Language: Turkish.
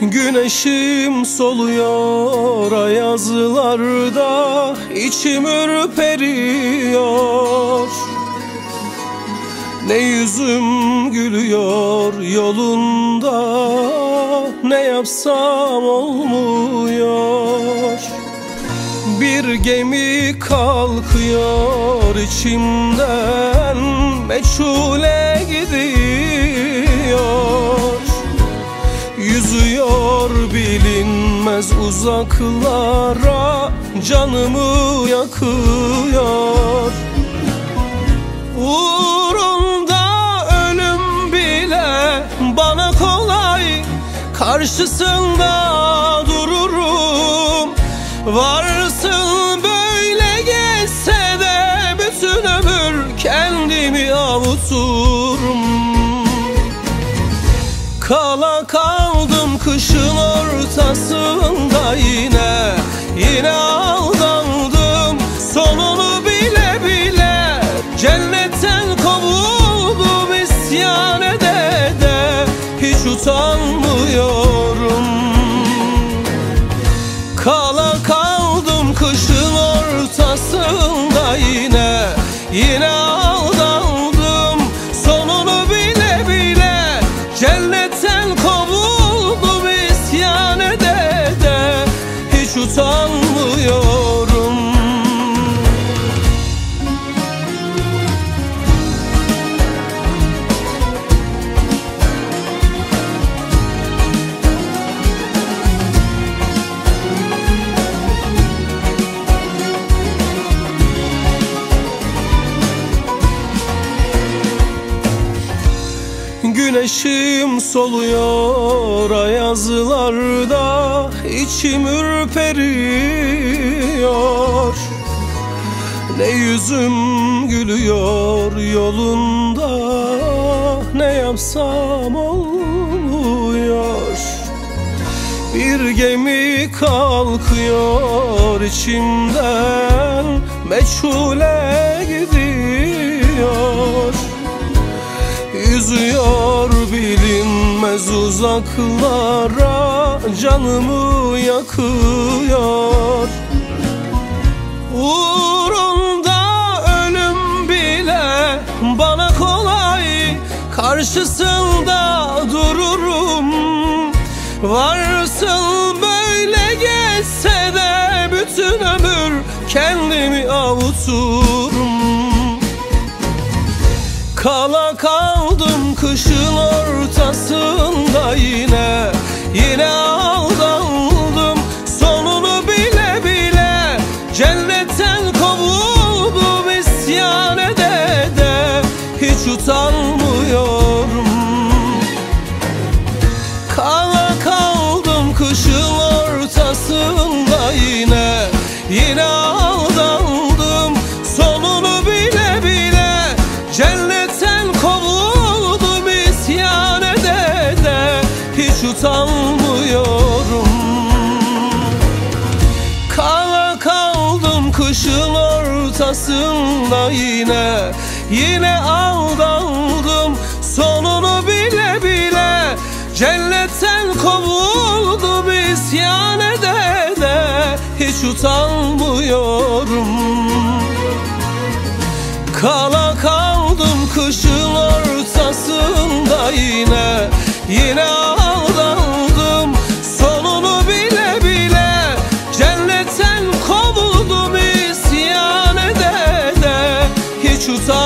Güneşim soluyor ayazlarda içim ürperiyor. Ne yüzüm gülüyor yolunda Ne yapsam olmuyor. Bir gemi kalkıyor içimden Meçhule gidiyor bilinmez uzaklara Canımı yakıyor. Uğrunda ölüm bile bana kolay Karşısında dururum. Varsın böyle geçse de bütün ömür kendimi avuturum. Kala kaldım kışın ortasında yine Yine Güneşim soluyor ayazlarda içim ürperiyor. Ne yüzüm gülüyor yolunda Ne yapsam olmuyor Bir gemi kalkıyor içimden Meçhule gidiyor uzaklara Canımı yakıyor. Uğrunda ölüm bile bana kolay Karşısında dururum. Varsın böyle geçse de bütün ömür kendimi avuturum. Kala kaldım kışın ortasında yine bulmuyorum Kala kaldım kışın ortasında yine. Yine aldandım sonunu bile bile. Cennetten kovuldum isyan ede de Hiç utanmıyorum. Kala kaldım kışın ortasında yine. Yine rzucą